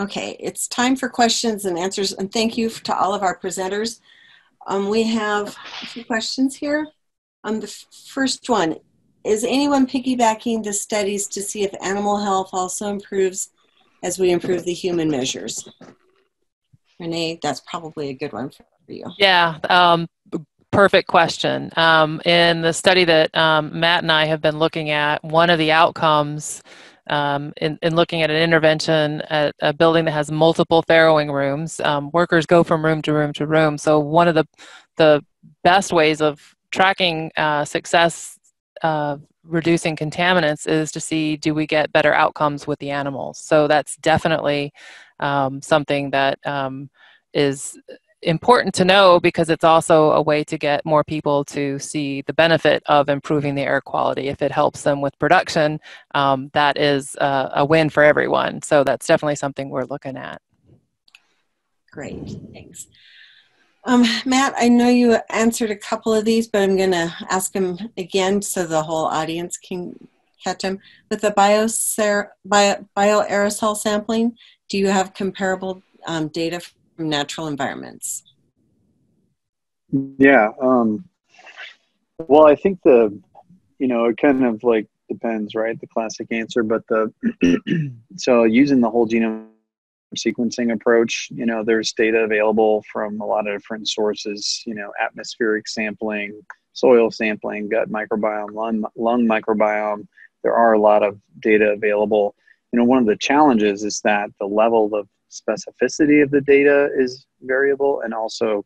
Okay, it's time for questions and answers, and thank you to all of our presenters. Um, we have a few questions here. Um, the first one, is anyone piggybacking the studies to see if animal health also improves as we improve the human measures? Renee, that's probably a good one for you. Yeah, um, perfect question. Um, in the study that um, Matt and I have been looking at, one of the outcomes um, in, in, looking at an intervention at a building that has multiple farrowing rooms, um, workers go from room to room to room. So one of the the best ways of tracking uh, success reducing contaminants is to see do we get better outcomes with the animals. So that's definitely um, something that um, is important to know because it's also a way to get more people to see the benefit of improving the air quality. If it helps them with production, um, that is a, a win for everyone. So that's definitely something we're looking at. Great, thanks. Um, Matt, I know you answered a couple of these, but I'm going to ask them again so the whole audience can catch them. With the bio, sampling, do you have comparable um, data from natural environments? Yeah. Um, well, I think the, you know, it kind of like depends, right? The classic answer, but the, so using the whole genome sequencing approach, you know, there's data available from a lot of different sources, you know, atmospheric sampling, soil sampling, gut microbiome, lung, lung microbiome. There are a lot of data available. You know, one of the challenges is that the level of specificity of the data is variable and also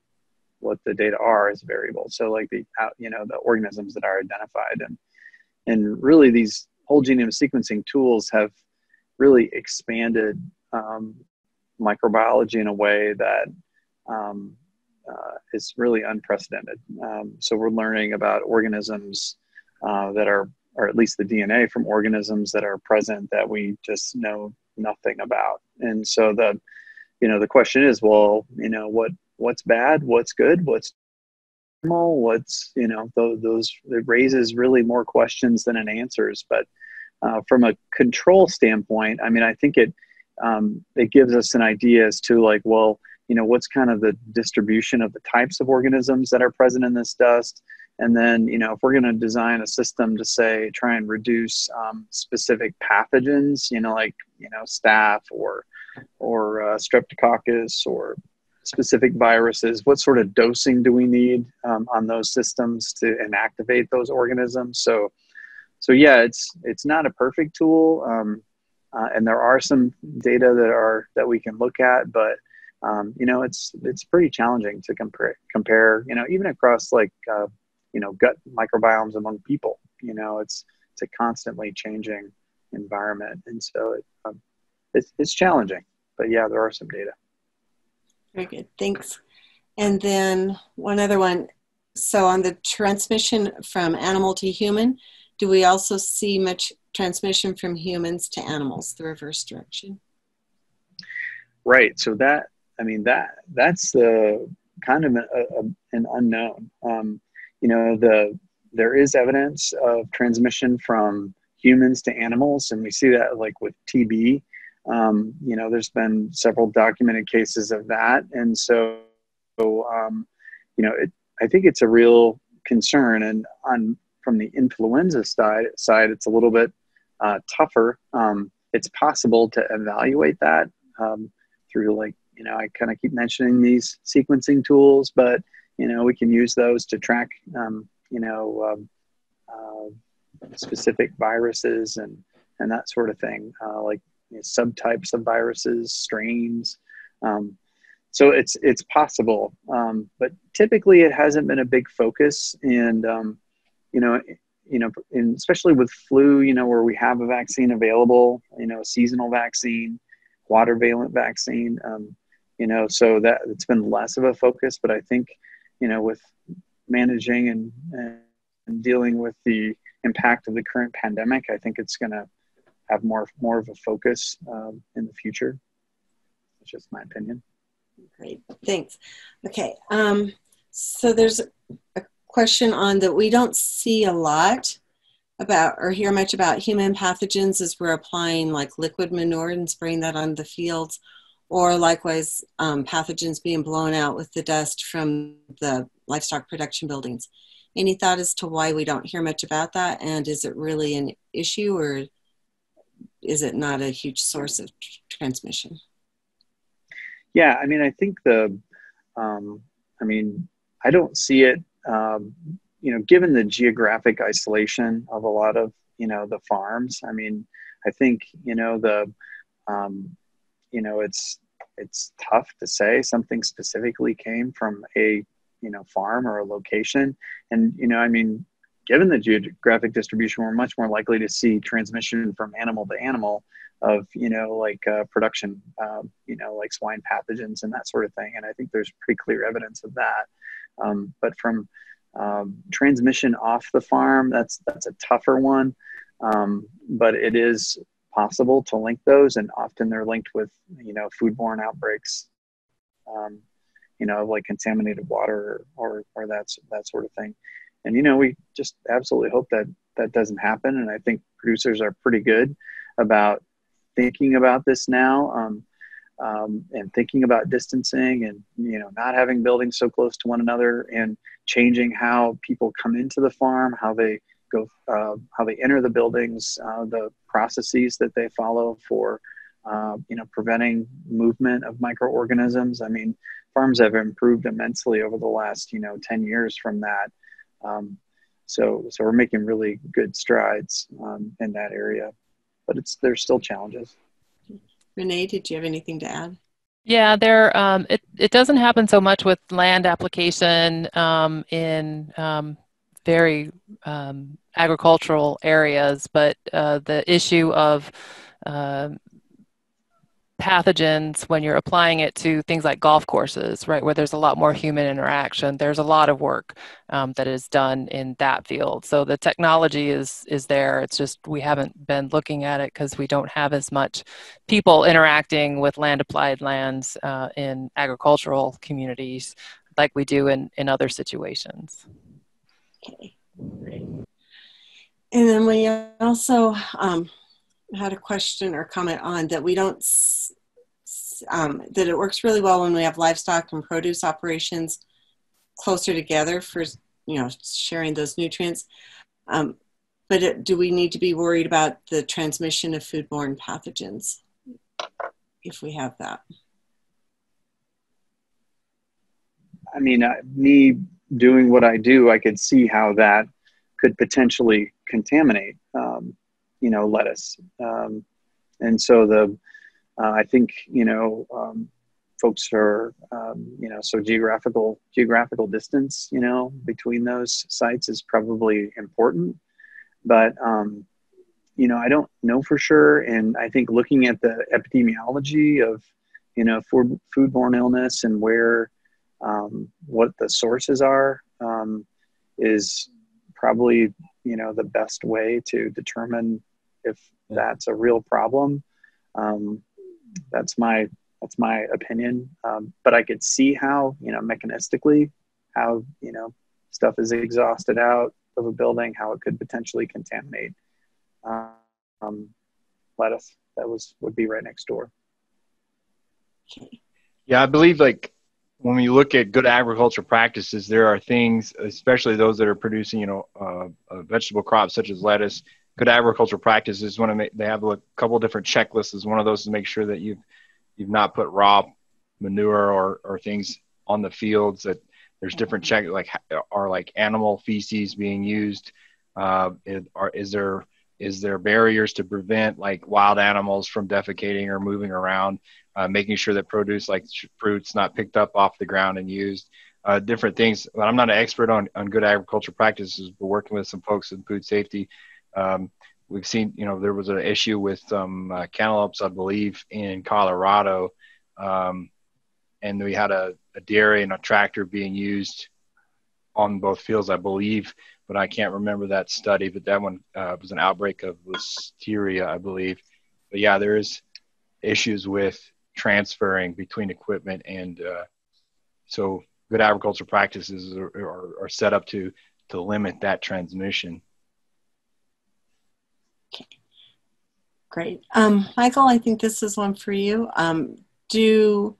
what the data are is variable. So like the, you know, the organisms that are identified and, and really these whole genome sequencing tools have really expanded um, microbiology in a way that um, uh, is really unprecedented. Um, so we're learning about organisms uh, that are, or at least the DNA from organisms that are present that we just know nothing about. And so the, you know, the question is, well, you know, what what's bad, what's good, what's normal, what's you know, those, those it raises really more questions than it answers. But uh, from a control standpoint, I mean, I think it um, it gives us an idea as to like, well, you know, what's kind of the distribution of the types of organisms that are present in this dust. And then, you know, if we're going to design a system to say try and reduce um, specific pathogens, you know, like you know, staph or or uh, streptococcus or specific viruses, what sort of dosing do we need um, on those systems to inactivate those organisms? So, so yeah, it's it's not a perfect tool. Um, uh, and there are some data that are that we can look at, but um, you know it's it's pretty challenging to compare compare you know even across like uh, you know gut microbiomes among people. You know it's it's a constantly changing environment, and so it, um, it's it's challenging. But yeah, there are some data. Very good, thanks. And then one other one. So on the transmission from animal to human, do we also see much transmission from humans to animals, the reverse direction? Right. So that, I mean, that that's the kind of a, a, an unknown. Um, you know, the there is evidence of transmission from humans to animals, and we see that like with TB. Um, you know, there's been several documented cases of that, and so, um, you know, it, I think it's a real concern. And on from the influenza side, side it's a little bit uh, tougher. Um, it's possible to evaluate that um, through like you know I kind of keep mentioning these sequencing tools, but you know we can use those to track um, you know um, uh, specific viruses and and that sort of thing, uh, like you know, subtypes of viruses, strains. Um, so it's it's possible, um, but typically it hasn't been a big focus, and um, you know, you know, in, especially with flu, you know, where we have a vaccine available, you know, a seasonal vaccine, quadrivalent vaccine, you know, so that it's been less of a focus. But I think, you know, with managing and, and dealing with the impact of the current pandemic, I think it's going to have more more of a focus um, in the future. That's just my opinion. Great, thanks. Okay, um, so there's a question on that we don't see a lot, about or hear much about human pathogens as we're applying like liquid manure and spraying that on the fields, or likewise um, pathogens being blown out with the dust from the livestock production buildings. Any thought as to why we don't hear much about that, and is it really an issue, or is it not a huge source of transmission? Yeah, I mean, I think the, um, I mean, I don't see it. Um, you know, given the geographic isolation of a lot of you know the farms, I mean, I think you know the, um, you know, it's it's tough to say something specifically came from a you know farm or a location, and you know, I mean, given the geographic distribution, we're much more likely to see transmission from animal to animal of you know like uh, production, um, you know, like swine pathogens and that sort of thing. And I think there's pretty clear evidence of that. Um, but from um, transmission off the farm, that's that's a tougher one. Um, but it is possible to link those, and often they're linked with you know foodborne outbreaks, um, you know, like contaminated water or or that that sort of thing. And you know, we just absolutely hope that that doesn't happen. And I think producers are pretty good about thinking about this now. Um, um, and thinking about distancing and you know not having buildings so close to one another and changing how people come into the farm how they go uh, how they enter the buildings uh, the processes that they follow for uh, you know preventing movement of microorganisms i mean farms have improved immensely over the last you know 10 years from that um, so so we're making really good strides um, in that area but it's there's still challenges Renee, did you have anything to add? Yeah, there. Um, it it doesn't happen so much with land application um, in um, very um, agricultural areas, but uh, the issue of uh, pathogens when you're applying it to things like golf courses, right, where there's a lot more human interaction. There's a lot of work um, that is done in that field. So the technology is is there. It's just we haven't been looking at it because we don't have as much people interacting with land applied lands uh, in agricultural communities like we do in in other situations. Okay, great. And then we also. Um, had a question or comment on that we don't um, that it works really well when we have livestock and produce operations closer together for you know sharing those nutrients um, but it, do we need to be worried about the transmission of foodborne pathogens if we have that i mean uh, me doing what i do i could see how that could potentially contaminate um, you know lettuce. Um, and so the uh, i think you know um, folks are um, you know so geographical geographical distance you know between those sites is probably important. But um, you know i don't know for sure. And i think looking at the epidemiology of you know food, foodborne illness and where um, what the sources are um, is probably you know the best way to determine if that's a real problem. Um, that's my that's my opinion. Um, but I could see how you know mechanistically how you know stuff is exhausted out of a building, how it could potentially contaminate um, lettuce that was would be right next door. Yeah, I believe like when we look at good agriculture practices, there are things, especially those that are producing, you know, uh, uh, vegetable crops such as lettuce. Good agriculture practices to make. They have a couple different checklists. One of those is to make sure that you've you've not put raw manure or or things on the fields. That there's different check like are like animal feces being used. Uh, are, is there is there barriers to prevent like wild animals from defecating or moving around? Uh, making sure that produce like fruits not picked up off the ground and used, uh, different things. But I'm not an expert on, on good agriculture practices, but working with some folks in food safety, um, we've seen, you know, there was an issue with some uh, cantaloupes, I believe, in Colorado. Um, and we had a, a dairy and a tractor being used on both fields, I believe, but I can't remember that study. But that one uh, was an outbreak of listeria, I believe. But yeah, there is issues with transferring between equipment and uh, so good agriculture practices are, are, are, set up to to limit that transmission Okay. Great. Um, Michael, I think this is one for you. Um, do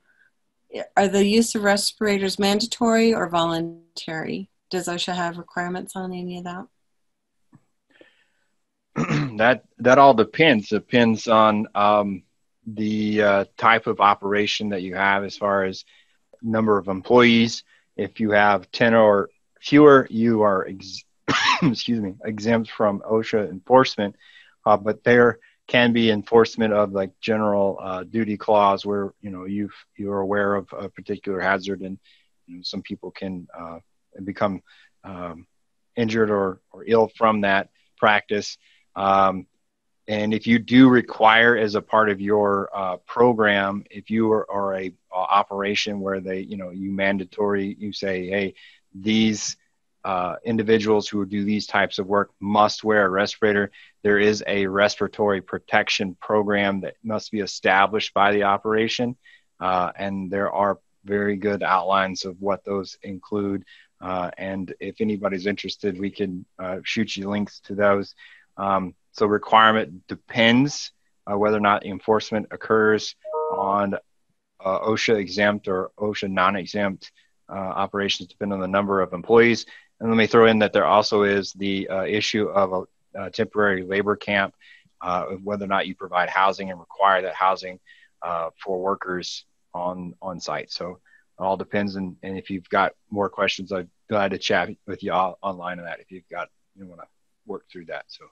are the use of respirators mandatory or voluntary? Does OSHA have requirements on any of that? that that all depends. Depends on um, the uh, type of operation that you have, as far as number of employees. If you have ten or fewer, you are ex- excuse me exempt from OSHA enforcement. Uh, but there can be enforcement of like general uh, duty clause where you know you you're aware of a particular hazard and you know, some people can uh, become um, injured or, or ill from that practice um, and if you do require as a part of your uh, program if you are, are a, operation where they you know you mandatory you say hey these uh, individuals who do these types of work must wear a respirator. There is a respiratory protection program that must be established by the operation, uh, and there are very good outlines of what those include. Uh, and if anybody's interested, we can uh, shoot you links to those. Um, so requirement depends uh, whether or not enforcement occurs on uh, OSHA exempt or OSHA non-exempt operations, depending on the number of employees and let me throw in that there also is the uh, issue of a, a, temporary labor camp, uh, whether or not you provide housing and require that housing uh, for workers on on site. So it all depends. And, and if you've got more questions, I'm glad to chat with you all online on that if you've got you want to work through that. So